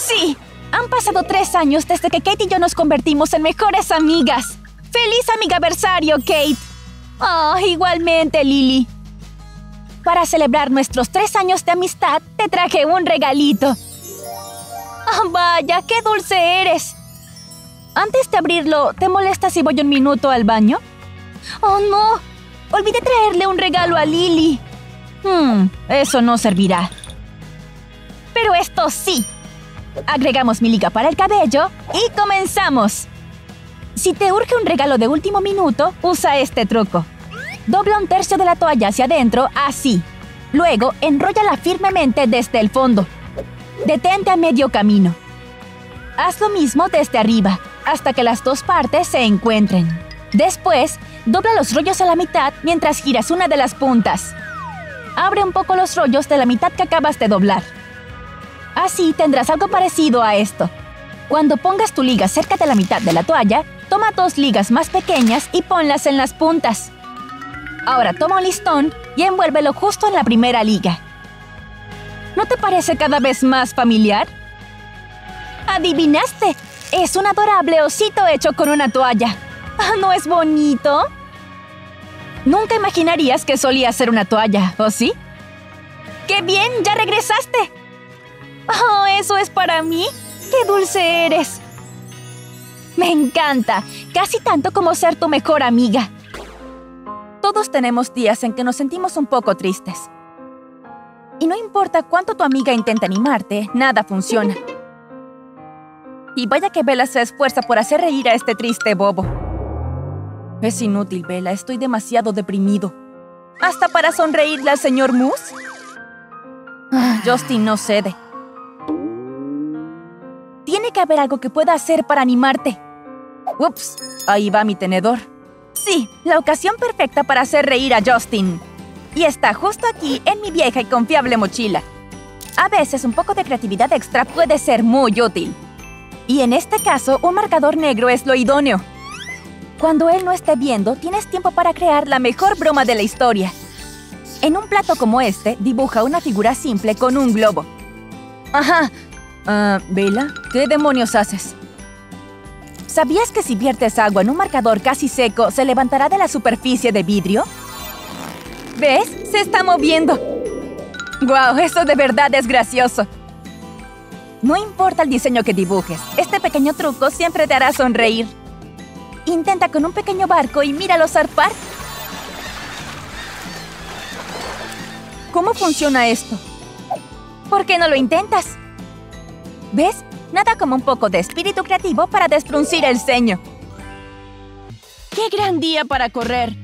Sí, han pasado tres años desde que Kate y yo nos convertimos en mejores amigas. ¡Feliz amigaversario, Kate! Oh, igualmente, Lily. Para celebrar nuestros tres años de amistad, te traje un regalito. ¡Ah, vaya! ¡Qué dulce eres! Antes de abrirlo, ¿te molesta si voy un minuto al baño? ¡Oh, no! Olvidé traerle un regalo a Lily. Hmm, eso no servirá. Pero esto sí. Agregamos mi liga para el cabello y comenzamos. Si te urge un regalo de último minuto, usa este truco. Dobla un tercio de la toalla hacia adentro, así. Luego, enróllala firmemente desde el fondo. Detente a medio camino. Haz lo mismo desde arriba, hasta que las dos partes se encuentren. Después, dobla los rollos a la mitad mientras giras una de las puntas. Abre un poco los rollos de la mitad que acabas de doblar. Así tendrás algo parecido a esto. Cuando pongas tu liga cerca de la mitad de la toalla, toma dos ligas más pequeñas y ponlas en las puntas. Ahora toma un listón y envuélvelo justo en la primera liga. ¿No te parece cada vez más familiar? ¡Adivinaste! Es un adorable osito hecho con una toalla. Ah, ¿No es bonito? Nunca imaginarías que solía ser una toalla, ¿o sí? ¡Qué bien! ¡Ya regresaste! ¡Oh, eso es para mí! ¡Qué dulce eres! Me encanta, casi tanto como ser tu mejor amiga. Todos tenemos días en que nos sentimos un poco tristes. Y no importa cuánto tu amiga intente animarte, nada funciona. Y vaya que Bella se esfuerza por hacer reír a este triste bobo. Es inútil, Bella. Estoy demasiado deprimido. ¿Hasta para sonreírle al señor Moose? Ah, Justin no cede. Que haber algo que pueda hacer para animarte. Ups, ahí va mi tenedor. Sí, la ocasión perfecta para hacer reír a Justin. Y está justo aquí en mi vieja y confiable mochila. A veces un poco de creatividad extra puede ser muy útil. Y en este caso, un marcador negro es lo idóneo. Cuando él no esté viendo, tienes tiempo para crear la mejor broma de la historia. En un plato como este, dibuja una figura simple con un globo. Ajá. Ah, ¿Vela? ¿Qué demonios haces? ¿Sabías que si viertes agua en un marcador casi seco, se levantará de la superficie de vidrio? ¿Ves? Se está moviendo. ¡Guau! Eso de verdad es gracioso. No importa el diseño que dibujes, este pequeño truco siempre te hará sonreír. Intenta con un pequeño barco y míralo zarpar. ¿Cómo funciona esto? ¿Por qué no lo intentas? ¿Ves? Nada como un poco de espíritu creativo para desfruncir el ceño. ¡Qué gran día para correr!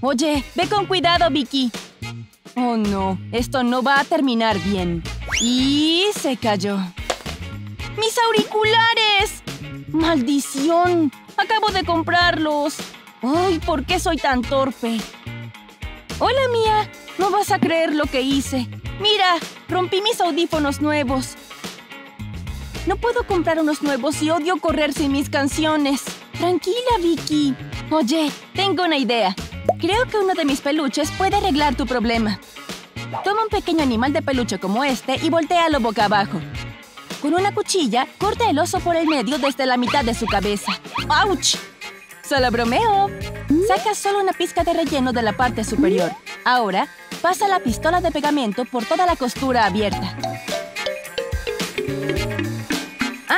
Oye, ve con cuidado, Vicky. Oh, no. Esto no va a terminar bien. Y se cayó. ¡Mis auriculares! ¡Maldición! Acabo de comprarlos. ¡Ay, por qué soy tan torpe! Hola, Mía. No vas a creer lo que hice. Mira, rompí mis audífonos nuevos. No puedo comprar unos nuevos y odio correr sin mis canciones. Tranquila, Vicky. Oye, tengo una idea. Creo que uno de mis peluches puede arreglar tu problema. Toma un pequeño animal de peluche como este y voltealo boca abajo. Con una cuchilla, corta el oso por el medio desde la mitad de su cabeza. ¡Auch! ¡Solo bromeo! Saca solo una pizca de relleno de la parte superior. Ahora, pasa la pistola de pegamento por toda la costura abierta.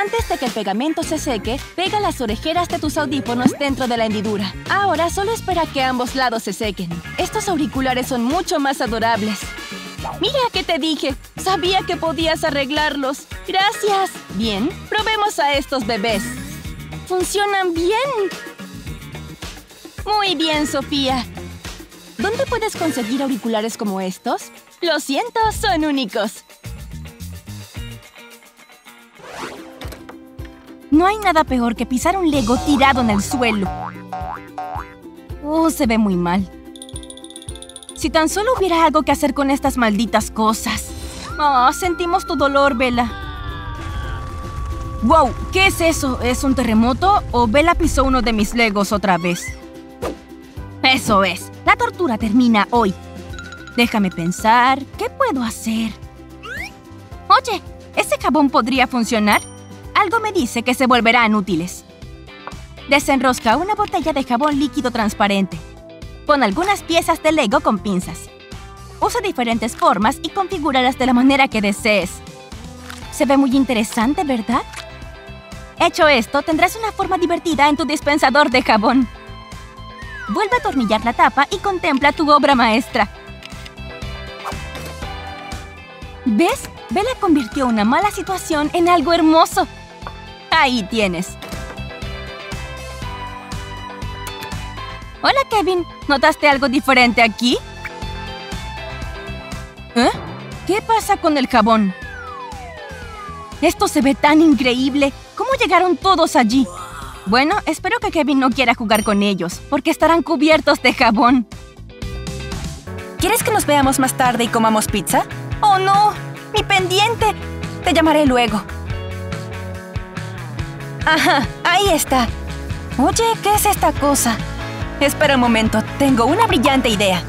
Antes de que el pegamento se seque, pega las orejeras de tus audífonos dentro de la hendidura. Ahora solo espera que ambos lados se sequen. Estos auriculares son mucho más adorables. Mira que te dije. Sabía que podías arreglarlos. Gracias. Bien, probemos a estos bebés. ¡Funcionan bien! Muy bien, Sofía. ¿Dónde puedes conseguir auriculares como estos? Lo siento, son únicos. No hay nada peor que pisar un Lego tirado en el suelo. Oh, se ve muy mal. Si tan solo hubiera algo que hacer con estas malditas cosas. Oh, sentimos tu dolor, Bella. ¡Wow! ¿Qué es eso? ¿Es un terremoto o Bella pisó uno de mis Legos otra vez? Eso es. La tortura termina hoy. Déjame pensar. ¿Qué puedo hacer? Oye, ese jabón podría funcionar? Algo me dice que se volverán útiles. Desenrosca una botella de jabón líquido transparente. Pon algunas piezas de Lego con pinzas. Usa diferentes formas y configúralas de la manera que desees. Se ve muy interesante, ¿verdad? Hecho esto, tendrás una forma divertida en tu dispensador de jabón. Vuelve a atornillar la tapa y contempla tu obra maestra. ¿Ves? Bella convirtió una mala situación en algo hermoso. Ahí tienes. Hola, Kevin. ¿Notaste algo diferente aquí? ¿Eh? ¿Qué pasa con el jabón? Esto se ve tan increíble. ¿Cómo llegaron todos allí? Bueno, espero que Kevin no quiera jugar con ellos, porque estarán cubiertos de jabón. ¿Quieres que nos veamos más tarde y comamos pizza? ¡Oh, no! ¡Mi pendiente! Te llamaré luego. Ajá, ahí está. Oye, ¿qué es esta cosa? Espera un momento, tengo una brillante idea.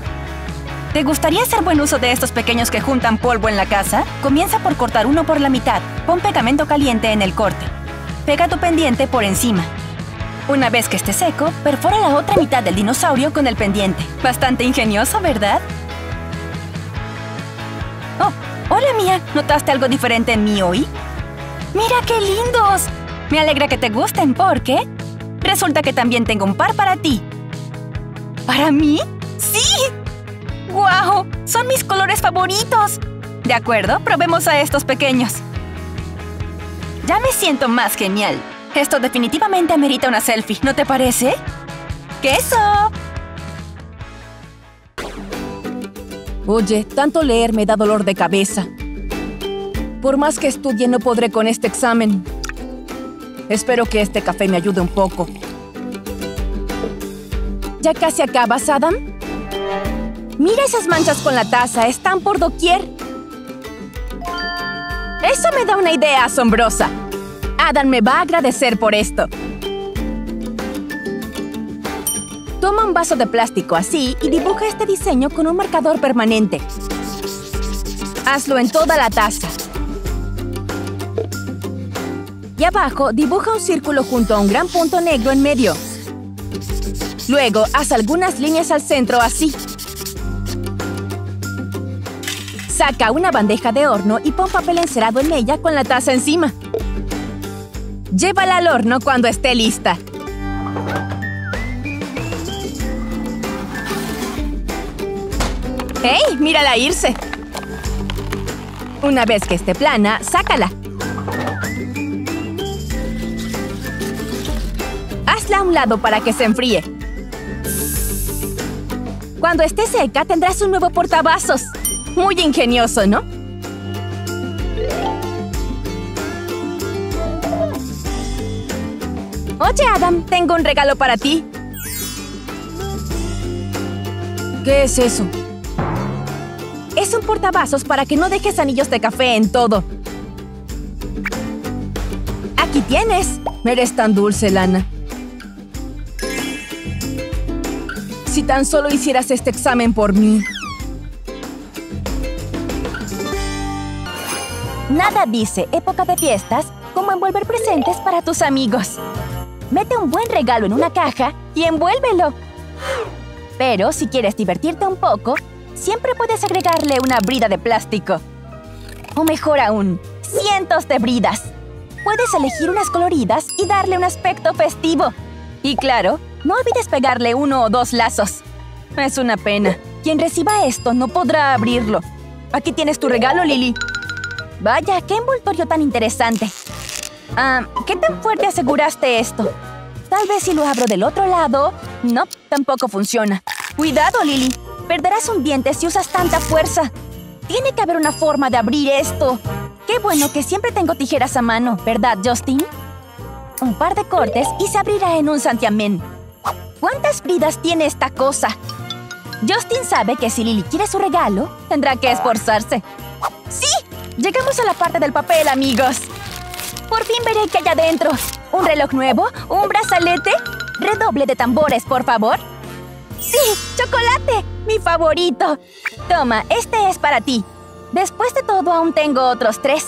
¿Te gustaría hacer buen uso de estos pequeños que juntan polvo en la casa? Comienza por cortar uno por la mitad. Pon pegamento caliente en el corte. Pega tu pendiente por encima. Una vez que esté seco, perfora la otra mitad del dinosaurio con el pendiente. Bastante ingenioso, ¿verdad? Oh, hola Mía. ¿Notaste algo diferente en mí hoy? ¡Mira qué lindos! Me alegra que te gusten porque... Resulta que también tengo un par para ti. ¿Para mí? ¡Sí! ¡Guau! ¡Son mis colores favoritos! De acuerdo, probemos a estos pequeños. Ya me siento más genial. Esto definitivamente amerita una selfie, ¿no te parece? ¡Queso! Oye, tanto leer me da dolor de cabeza. Por más que estudie, no podré con este examen. Espero que este café me ayude un poco. ¿Ya casi acabas, Adam? Mira esas manchas con la taza, están por doquier. Eso me da una idea asombrosa. Adam me va a agradecer por esto. Toma un vaso de plástico así y dibuja este diseño con un marcador permanente. Hazlo en toda la taza. Y abajo dibuja un círculo junto a un gran punto negro en medio. Luego, haz algunas líneas al centro así. Saca una bandeja de horno y pon papel encerado en ella con la taza encima. Llévala al horno cuando esté lista. ¡Hey! ¡Mírala irse! Una vez que esté plana, sácala. A un lado para que se enfríe. Cuando esté seca, tendrás un nuevo portavasos. Muy ingenioso, ¿no? Oye, Adam, tengo un regalo para ti. ¿Qué es eso? Es un portavasos para que no dejes anillos de café en todo. Aquí tienes. Eres tan dulce, Lana. Si tan solo hicieras este examen por mí. Nada dice época de fiestas como envolver presentes para tus amigos. Mete un buen regalo en una caja y envuélvelo. Pero si quieres divertirte un poco, siempre puedes agregarle una brida de plástico. O mejor aún, cientos de bridas. Puedes elegir unas coloridas y darle un aspecto festivo. Y claro, no olvides pegarle uno o dos lazos. Es una pena. Quien reciba esto no podrá abrirlo. Aquí tienes tu regalo, Lily. Vaya, qué envoltorio tan interesante. Ah, ¿qué tan fuerte aseguraste esto? Tal vez si lo abro del otro lado... No, tampoco funciona. Cuidado, Lily. Perderás un diente si usas tanta fuerza. Tiene que haber una forma de abrir esto. Qué bueno que siempre tengo tijeras a mano, ¿verdad, Justin? Un par de cortes y se abrirá en un santiamén. ¿Cuántas bridas tiene esta cosa? Justin sabe que si Lily quiere su regalo, tendrá que esforzarse. ¡Sí! Llegamos a la parte del papel, amigos. Por fin veré qué hay adentro. ¿Un reloj nuevo? ¿Un brazalete? Redoble de tambores, por favor. ¡Sí! ¡Chocolate! ¡Mi favorito! Toma, este es para ti. Después de todo, aún tengo otros tres.